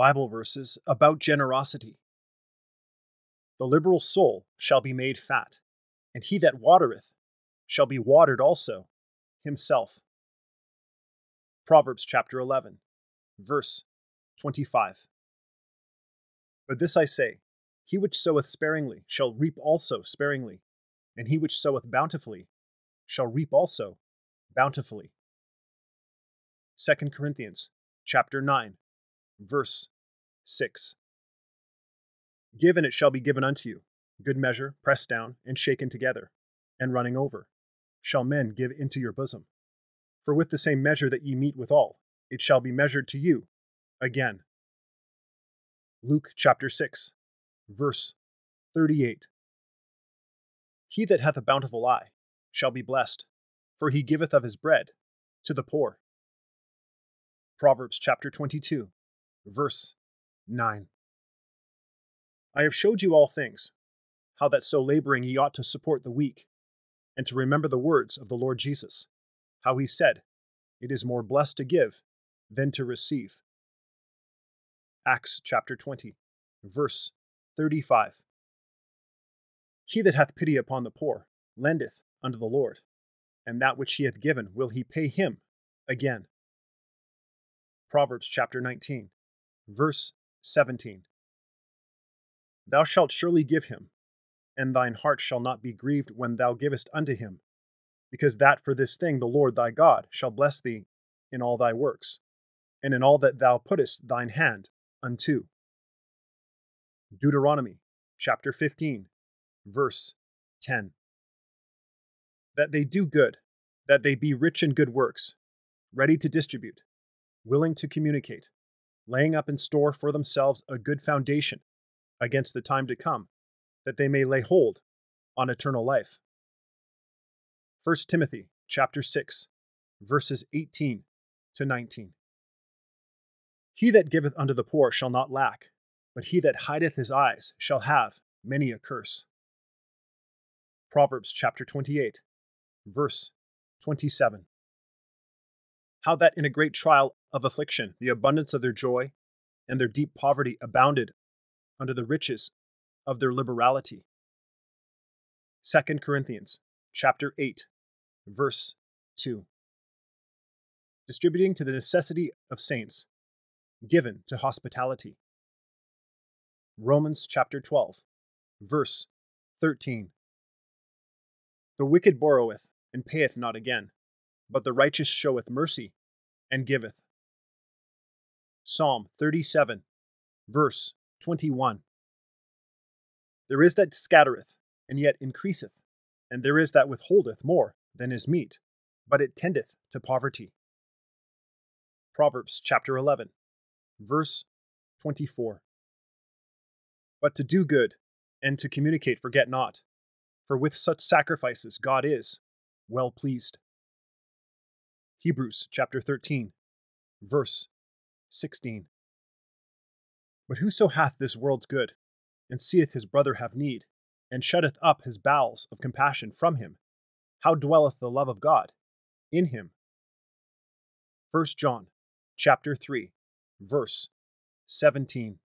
Bible verses about generosity. The liberal soul shall be made fat, and he that watereth shall be watered also himself. Proverbs chapter 11, verse 25. But this I say He which soweth sparingly shall reap also sparingly, and he which soweth bountifully shall reap also bountifully. 2 Corinthians chapter 9, verse 6. Give, and it shall be given unto you. Good measure, pressed down, and shaken together, and running over, shall men give into your bosom. For with the same measure that ye meet withal, it shall be measured to you again. Luke chapter 6, verse 38. He that hath a bountiful eye shall be blessed, for he giveth of his bread to the poor. Proverbs chapter 22, verse 9. I have showed you all things, how that so laboring ye ought to support the weak, and to remember the words of the Lord Jesus, how he said, It is more blessed to give than to receive. Acts chapter 20, verse 35. He that hath pity upon the poor lendeth unto the Lord, and that which he hath given will he pay him again. Proverbs chapter 19, verse 17. Thou shalt surely give him, and thine heart shall not be grieved when thou givest unto him, because that for this thing the Lord thy God shall bless thee in all thy works, and in all that thou puttest thine hand unto. Deuteronomy chapter 15, verse 10. That they do good, that they be rich in good works, ready to distribute, willing to communicate, laying up in store for themselves a good foundation against the time to come, that they may lay hold on eternal life. 1 Timothy chapter 6, verses 18 to 19. He that giveth unto the poor shall not lack, but he that hideth his eyes shall have many a curse. Proverbs chapter 28, verse 27. How that in a great trial of affliction the abundance of their joy and their deep poverty abounded under the riches of their liberality. 2 Corinthians chapter 8 verse 2 distributing to the necessity of saints given to hospitality. Romans chapter 12 verse 13 The wicked borroweth and payeth not again but the righteous showeth mercy and giveth Psalm 37 verse 21. There is that scattereth, and yet increaseth, and there is that withholdeth more than is meet, but it tendeth to poverty. Proverbs chapter 11, verse 24. But to do good and to communicate forget not, for with such sacrifices God is well pleased. Hebrews chapter 13, verse 16. But whoso hath this world's good, and seeth his brother have need, and shutteth up his bowels of compassion from him, how dwelleth the love of God in him? 1 John chapter 3, verse 17.